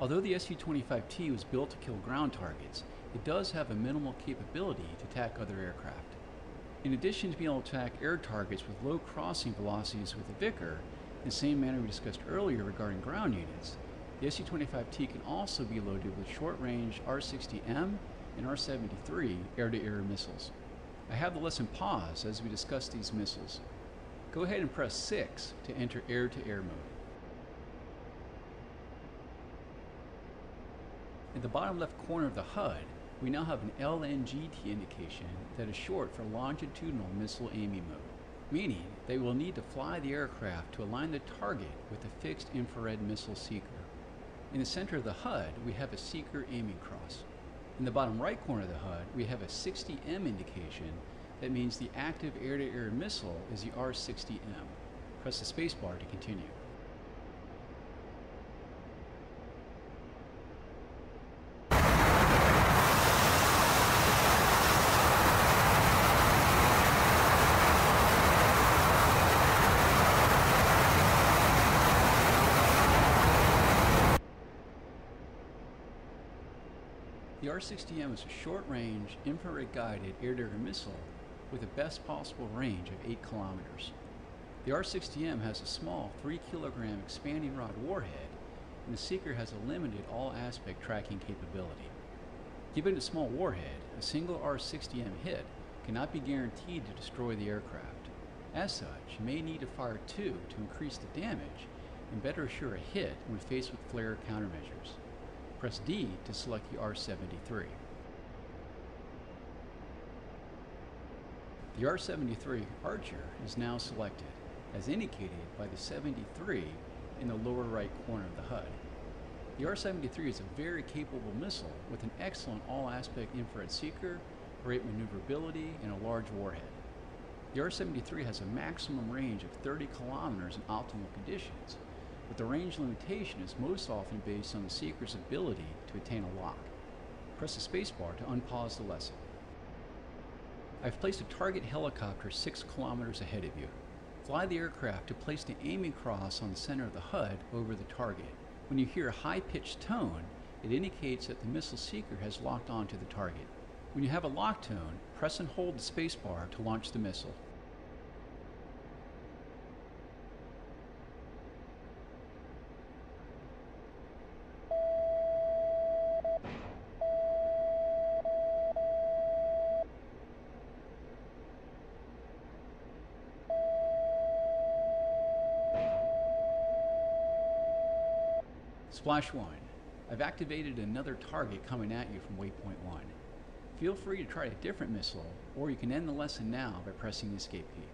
Although the Su-25T was built to kill ground targets, it does have a minimal capability to attack other aircraft. In addition to being able to attack air targets with low crossing velocities with the Vikhr, in the same manner we discussed earlier regarding ground units, the Su-25T can also be loaded with short-range R-60M and R-73 air-to-air missiles. I have the lesson paused as we discuss these missiles. Go ahead and press 6 to enter air-to-air mode. In the bottom left corner of the HUD, we now have an LNGT indication that is short for longitudinal missile aiming mode, meaning they will need to fly the aircraft to align the target with a fixed infrared missile seeker. In the center of the HUD, we have a seeker aiming cross. In the bottom right corner of the HUD, we have a 60M indication that means the active air-to-air missile is the R-60M. Press the spacebar to continue. The R-60M is a short-range, infrared-guided air-to-air missile with the best possible range of 8 kilometers. The R-60M has a small 3 kilogram expanding rod warhead, and the Seeker has a limited all-aspect tracking capability. Given its small warhead, a single R-60M hit cannot be guaranteed to destroy the aircraft. As such, you may need to fire two to increase the damage and better assure a hit when faced with flare countermeasures. Press D to select the R-73. The R-73 Archer is now selected, as indicated by the 73 in the lower right corner of the HUD. The R-73 is a very capable missile with an excellent all-aspect infrared seeker, great maneuverability, and a large warhead. The R-73 has a maximum range of 30 kilometers in optimal conditions, but the range limitation is most often based on the seeker's ability to attain a lock. Press the spacebar to unpause the lesson. I've placed a target helicopter 6 kilometers ahead of you. Fly the aircraft to place the aiming cross on the center of the HUD over the target. When you hear a high-pitched tone, it indicates that the missile seeker has locked onto the target. When you have a lock tone, press and hold the spacebar to launch the missile. Splash 1. I've activated another target coming at you from waypoint 1. Feel free to try a different missile, or you can end the lesson now by pressing the escape key.